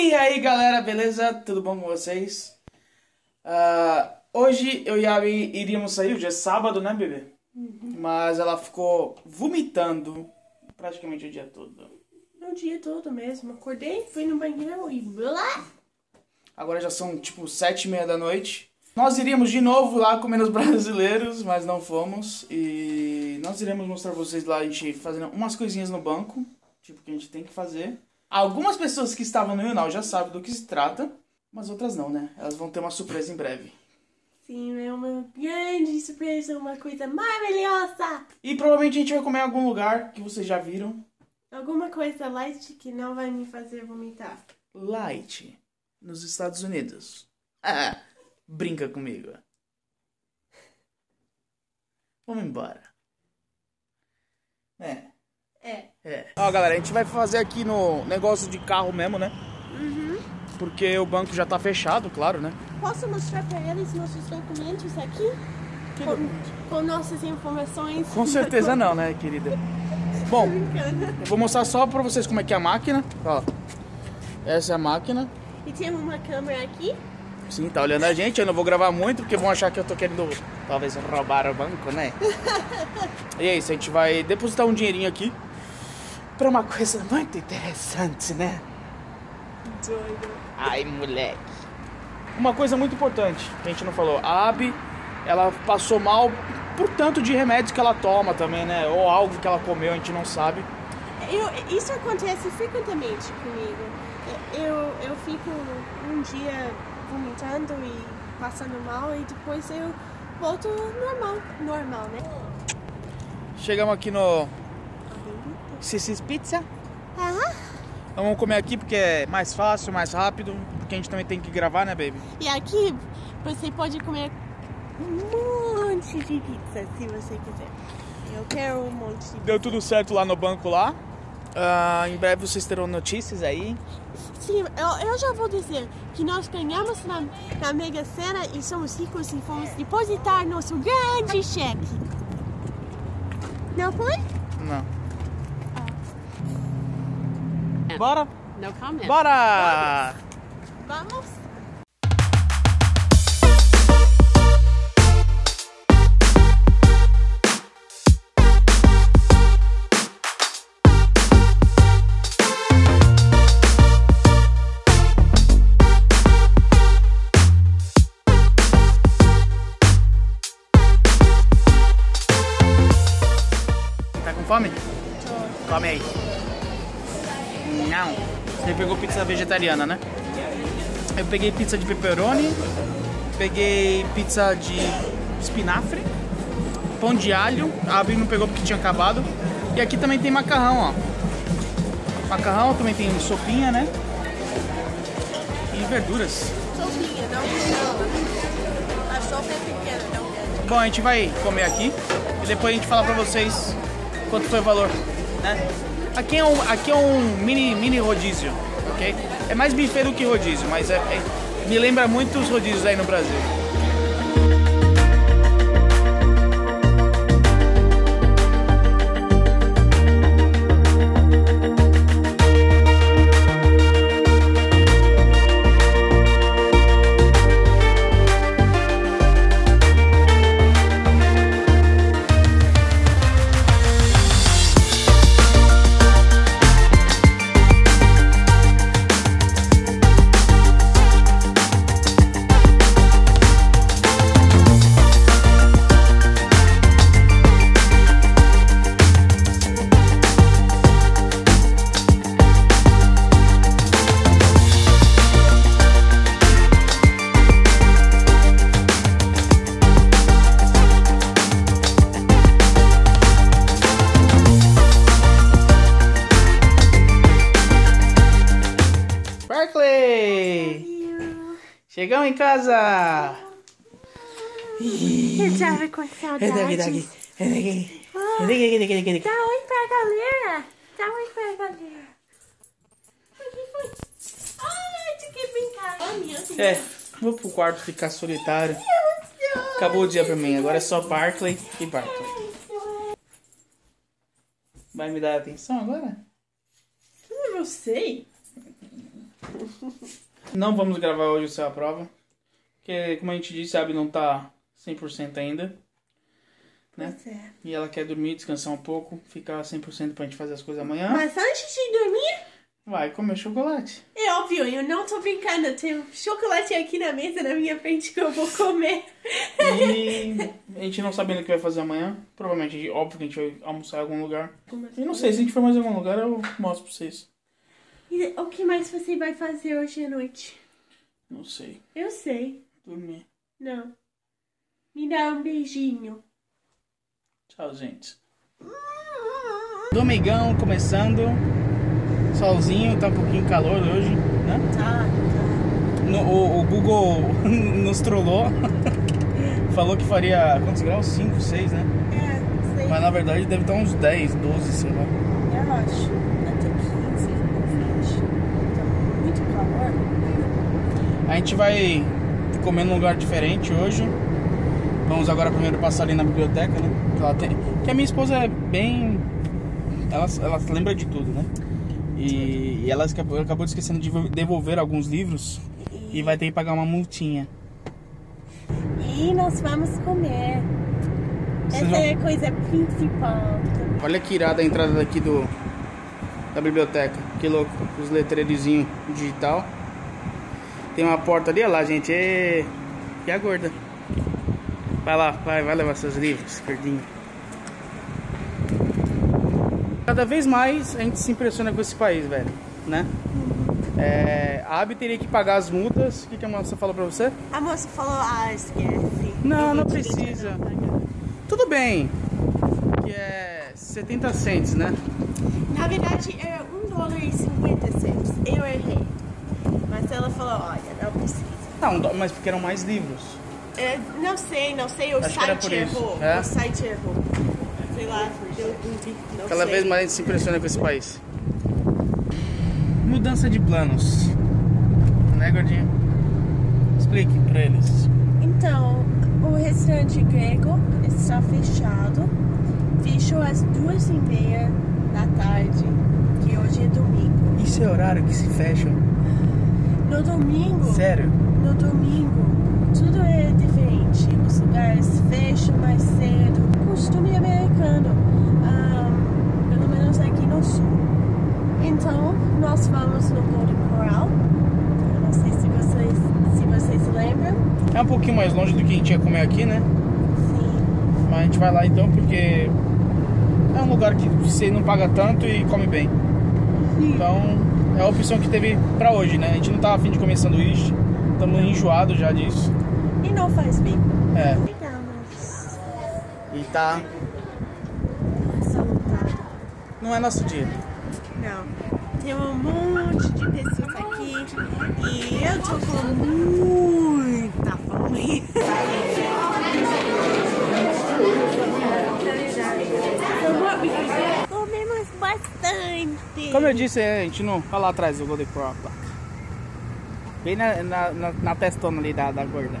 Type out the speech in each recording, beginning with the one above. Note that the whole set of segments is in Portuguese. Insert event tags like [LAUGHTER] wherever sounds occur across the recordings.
E aí galera, beleza? Tudo bom com vocês? Ah, hoje eu e a Abby iríamos sair, hoje é sábado, né, bebê? Mas ela ficou vomitando praticamente o dia todo. O dia todo mesmo. Acordei, fui no banheiro e blá. Agora já são tipo sete e meia da noite. Nós iríamos de novo lá comer os [LAUGHS] brasileiros, mas não fomos. E nós iremos mostrar pra vocês lá a gente fazendo umas coisinhas no banco, tipo que a gente tem que fazer. Algumas pessoas que estavam no Yunal já sabem do que se trata, mas outras não, né? Elas vão ter uma surpresa em breve. Sim, é uma grande surpresa, uma coisa maravilhosa. E provavelmente a gente vai comer em algum lugar que vocês já viram. Alguma coisa light que não vai me fazer vomitar. Light, nos Estados Unidos. Ah, brinca comigo. Vamos embora. É. É. É. Ó, galera, a gente vai fazer aqui no negócio de carro mesmo, né? Porque o banco já tá fechado, claro, né? Posso mostrar pra eles nossos documentos aqui? Com, com nossas informações? Com certeza não, né, querida? Bom, eu vou mostrar só pra vocês como é que é a máquina. Ó. Essa é a máquina. E tem uma câmera aqui. Sim, tá olhando a gente. Eu não vou gravar muito porque vão achar que eu tô querendo talvez roubar o banco, né? [LAUGHS] e é isso, a gente vai depositar um dinheirinho aqui pra uma coisa muito interessante, né? Doido. Ai, moleque. Uma coisa muito importante que a gente não falou. A Abby, ela passou mal por tanto de remédios que ela toma também, né? Ou algo que ela comeu, a gente não sabe. Eu, isso acontece frequentemente comigo. Eu, eu fico um dia vomitando e passando mal e depois eu volto normal, normal, né? Chegamos aqui no Sissis Pizza. Aham. Então vamos comer aqui porque é mais fácil, mais rápido. Porque a gente também tem que gravar, né, baby? E aqui você pode comer um monte de pizza se você quiser. Eu quero um monte de Deu tudo certo lá no banco lá. Ah, em breve vocês terão notícias aí. Sim, eu, eu já vou dizer que nós ganhamos na, na Mega Sena e somos ricos e fomos depositar nosso grande cheque. Não foi? Não. Bora? No comment. Bora! Vamos? Tá com fome? Come aí. Não. Você pegou pizza vegetariana, né? Eu peguei pizza de pepperoni, peguei pizza de espinafre, pão de alho. A Abby não pegou porque tinha acabado. E aqui também tem macarrão, ó. Macarrão, também tem sopinha, né? E verduras. Sopinha, não. A sopa é pequena, não. Bom, a gente vai comer aqui e depois a gente fala pra vocês quanto foi o valor, né? Aqui é um, aqui é um mini, mini rodízio, ok? É mais buffet do que rodízio, mas é, é- me lembra muito os rodízios aí no Brasil. Chegamos em casa! Eu tava com saudades. Daqui, daqui. Daqui. Daqui, daqui, daqui. Dá oi pra galera. Dá oi pra galera. Que? Ai, tu quer brincar? Meu Deus. É, vou pro quarto ficar solitário. Acabou o dia pra mim, agora é só Barclay e Barclay. Vai me dar atenção agora? Eu sei. Não vamos gravar hoje o céu à prova. Porque, como a gente disse, a Abby não tá 100% ainda. Né? É. E ela quer dormir, descansar um pouco, ficar 100% pra gente fazer as coisas amanhã. Mas antes de dormir, Vai comer chocolate. é óbvio, eu não tô brincando. Tem chocolate aqui na mesa na minha frente que eu vou comer. E a gente não sabendo o que vai fazer amanhã. Provavelmente, óbvio que a gente vai almoçar em algum lugar. E não sei, se a gente for mais em algum lugar, eu mostro pra vocês. E o que mais você vai fazer hoje à noite? Não sei. Eu sei. Dormir. Não. Me dá um beijinho. Tchau, gente. Domingão começando. Solzinho, tá um pouquinho calor hoje, né? Tá, tá. No- o, o Google [LAUGHS] nos trollou. [LAUGHS] Falou que faria quantos graus? 5, 6, né? É, sei. Mas na verdade deve estar uns 10, 12, sei lá. Eu acho. Até 15 ou 20. Tá muito calor. A gente vai comer num lugar diferente hoje. Vamos agora primeiro passar ali na biblioteca, né? Que, ela tem... que a minha esposa é bem. Ela, ela lembra de tudo, né? E, e ela acabou, acabou esquecendo de devolver alguns livros e vai ter que pagar uma multinha. E nós vamos comer. Vocês Essa vão- é a coisa principal. Olha que irada a entrada daqui do da biblioteca. Que louco, os letreirozinhos digital. Tem uma porta ali, olha lá, gente. E, e a gorda. Vai lá, vai, vai levar seus livros, esquerdinho. Cada vez mais a gente se impressiona com esse país, velho, né? É, a Abby teria que pagar as multas. O que, que a moça falou pra você? A moça falou, ah, esquece. Não, não precisa. Tudo bem. Que é 70 cents, né? Na verdade, era 1 dólar e 50 centos. Eu errei. Mas ela falou, olha, não precisa. Não, mas porque eram mais livros. É, não sei, não sei, o Acho site errou. é? O site errou. Sei lá, deu dúvida. Cada sei. vez mais a gente se impressiona com esse país. Mudança de planos. Né, gordinho? Explique pra eles. Então, o restaurante grego está fechado. Fechou às duas e meia da tarde, que hoje é domingo. Isso é horário que se fecha? No domingo, Sério? no domingo, tudo é diferente. Os lugares fecham mais cedo. Costume americano, ahn, pelo menos aqui no sul. Então, nós vamos no Golden Corral. Eu não sei se vocês, se vocês lembram. É um pouquinho mais longe do que a gente ia comer aqui, né? Sim. Mas a gente vai lá então porque é um lugar que você não paga tanto e come bem. Então é a opção que teve pra hoje, né? A gente não tava afim de comer sanduíche, estamos enjoados já disso. E não faz bem. É. Pegamos. E tá. Salutado. Não é nosso dia. Não. Tem um monte de pessoas aqui e eu tô com muita fome. [LAUGHS] Comemos Como eu disse, a gente não. Olha lá atrás o Golden Cross lá. Bem na, na, na, na testona ali da, da gorda.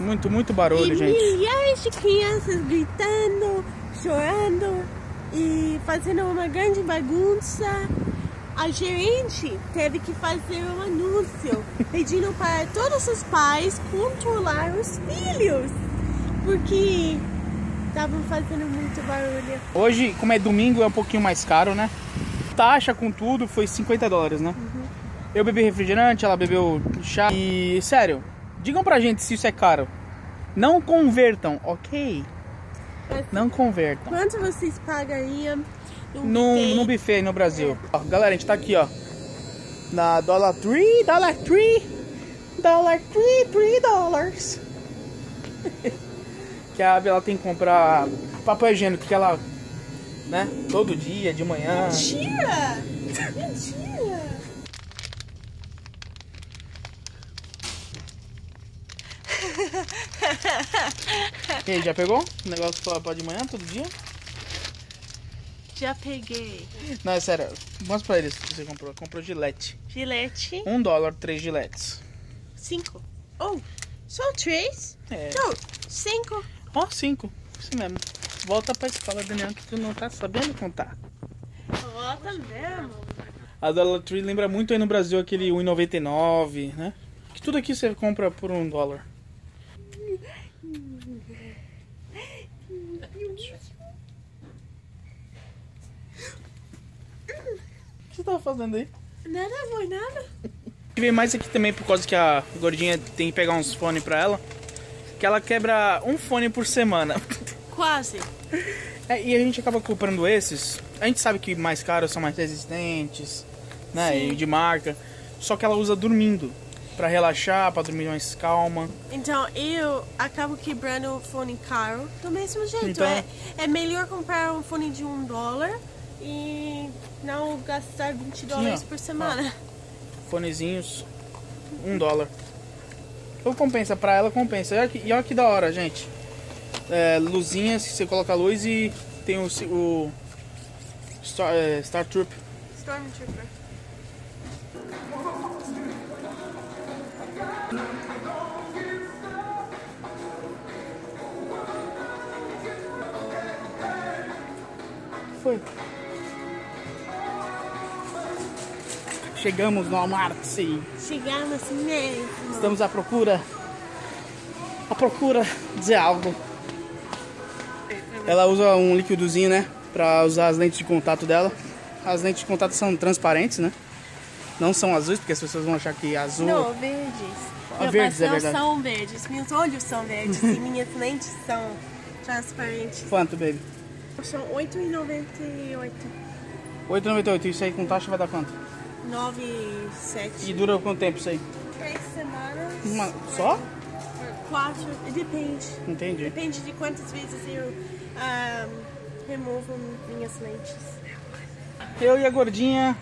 Muito, muito barulho, e gente. milhares de crianças gritando, chorando e fazendo uma grande bagunça. A gerente teve que fazer um anúncio [LAUGHS] pedindo para todos os pais controlar os filhos, porque estavam fazendo muito barulho. Hoje, como é domingo, é um pouquinho mais caro, né? Taxa com tudo foi 50 dólares, né? Eu bebi refrigerante, ela bebeu chá. E, sério, digam pra gente se isso é caro. Não convertam, ok? Mas Não convertam. quanto vocês pagariam num No, buffet? no buffet aí no Brasil. Ó, galera, a gente tá aqui, ó. Na Dollar Tree, Dollar Tree, Dollar Tree, 3 dollars. [LAUGHS] que a Abby, ela tem que comprar papel higiênico, que ela, né, todo dia, de manhã. Mentira! Mentira! E aí, já pegou o negócio pra, pra de manhã, todo dia? Já peguei. Não, é sério, mostra pra eles que você comprou. Comprou gilete. Gilete. Um dólar, três giletes. Cinco. Oh, só três? É. Não, cinco. Ó, cinco. Isso mesmo. Volta pra escola, Daniel, que tu não tá sabendo contar. Volta mesmo. A Dollar Tree lembra muito aí no Brasil aquele 1,99, né? Que tudo aqui você compra por um dólar. O que você tava fazendo aí? Nada, amor, nada. Veio mais aqui também por causa que a gordinha tem que pegar uns fones pra ela. Que ela quebra um fone por semana. [LAUGHS] Quase. É, e a gente acaba comprando esses. A gente sabe que mais caros são mais resistentes, né? Sim. E de marca. Só que ela usa dormindo. Pra relaxar, pra dormir mais calma. Então eu acabo quebrando o fone caro do mesmo jeito. Então- É, é melhor comprar um fone de um dólar e não gastar 20 dólares ó. por semana. Fonezinhos, um dólar. Então compensa, pra ela compensa. E olha que, e olha que da hora, gente. É, luzinhas, você coloca a luz e tem o, o Star, é, Star Troop. Stormtrooper. Foi. Chegamos no Walmart, sim. Chegamos mesmo. Estamos à procura. À procura de algo. Ela usa um líquidozinho, né? Pra usar as lentes de contato dela. As lentes de contato são transparentes, né? Não são azuis, porque as pessoas vão achar que azul. Não, verdes. Ah, Meus verdes, é não verdade. são verdes. Meus olhos são verdes e minhas [LAUGHS] lentes são transparentes. Quanto, baby? São 8,98. 8,98. Isso aí com taxa vai dar quanto? 9,7. E dura quanto tempo isso aí? Três semanas. Uma... Só? Quatro. Depende. Entendi. Depende de quantas vezes eu ah, removo minhas lentes. Eu e a gordinha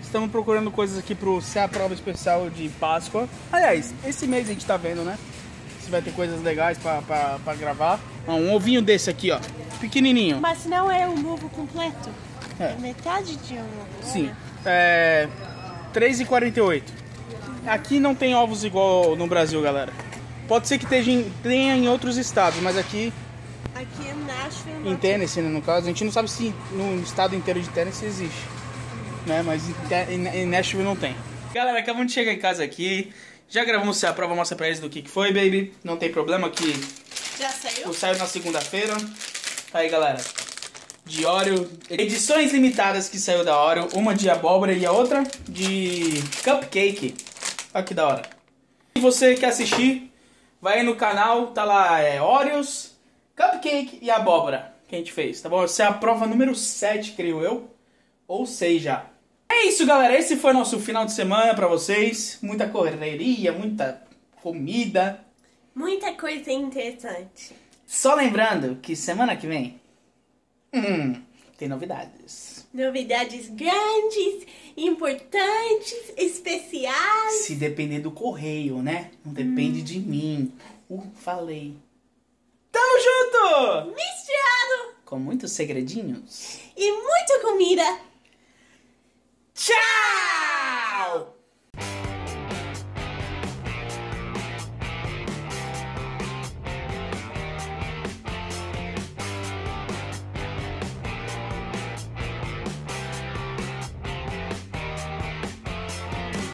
estamos procurando coisas aqui pro ser a prova especial de Páscoa. Aliás, esse mês a gente tá vendo, né? Se vai ter coisas legais pra, pra, pra gravar. Ó, um ovinho desse aqui, ó. Pequenininho. Mas não é um ovo completo. É. É metade de um ovo. Sim. olha. É. 3,48. Aqui não tem ovos igual no Brasil, galera. Pode ser que tenha em outros estados, mas aqui Aqui em Nashville. em Tennessee, né, no caso, a gente não sabe se no estado inteiro de Tennessee existe. Né? Mas em, em, Nashville não tem. Galera, acabamos de chegar em casa aqui. Já gravamos a prova, mostra pra eles do que, que foi, baby. Não tem problema que Já saiu? o saiu na segunda-feira. Tá aí, galera. De Oreo. Edições limitadas que saiu da Oreo. Uma de abóbora e a outra de cupcake. Olha que da hora. Se você quer assistir, vai aí no canal. Tá lá, é Oreos, cupcake e abóbora que a gente fez, tá bom? Essa é a prova número 7, creio eu. Ou seja... É isso, galera. Esse foi nosso final de semana pra vocês. Muita correria, muita comida. Muita coisa interessante. Só lembrando que semana que vem. Hum, tem novidades. Novidades grandes, importantes, especiais. Se depender do correio, né? Não depende de mim. Uh, falei. Junto! Misturado Com muitos segredinhos. e muita comida. Tchau!